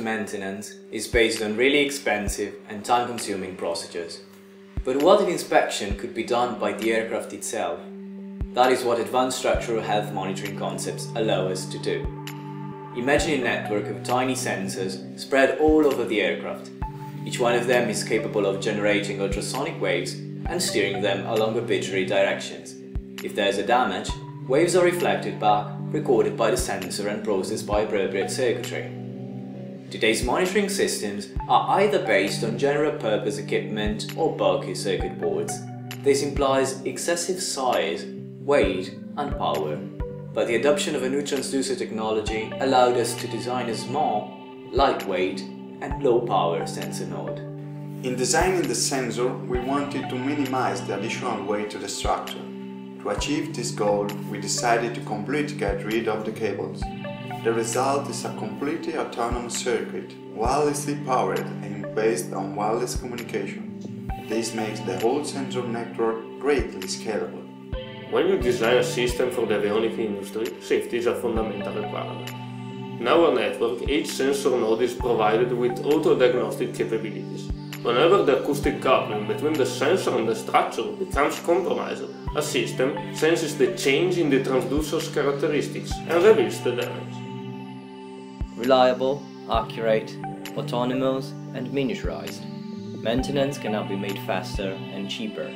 maintenance is based on really expensive and time-consuming procedures. But what if inspection could be done by the aircraft itself? That is what advanced structural health monitoring concepts allow us to do. Imagine a network of tiny sensors spread all over the aircraft. Each one of them is capable of generating ultrasonic waves and steering them along arbitrary directions. If there is a damage, waves are reflected back, recorded by the sensor and processed by appropriate circuitry. Today's monitoring systems are either based on general purpose equipment or bulky circuit boards. This implies excessive size, weight and power but the adoption of a new transducer technology allowed us to design a small, lightweight and low-power sensor node. In designing the sensor, we wanted to minimize the additional weight to the structure. To achieve this goal, we decided to completely get rid of the cables. The result is a completely autonomous circuit, wirelessly powered and based on wireless communication. This makes the whole sensor network greatly scalable. When you design a system for the avionics industry, safety is a fundamental requirement. In our network, each sensor node is provided with auto-diagnostic capabilities. Whenever the acoustic coupling between the sensor and the structure becomes compromised, a system senses the change in the transducer's characteristics and reveals the damage. Reliable, accurate, autonomous and miniaturized. Maintenance can now be made faster and cheaper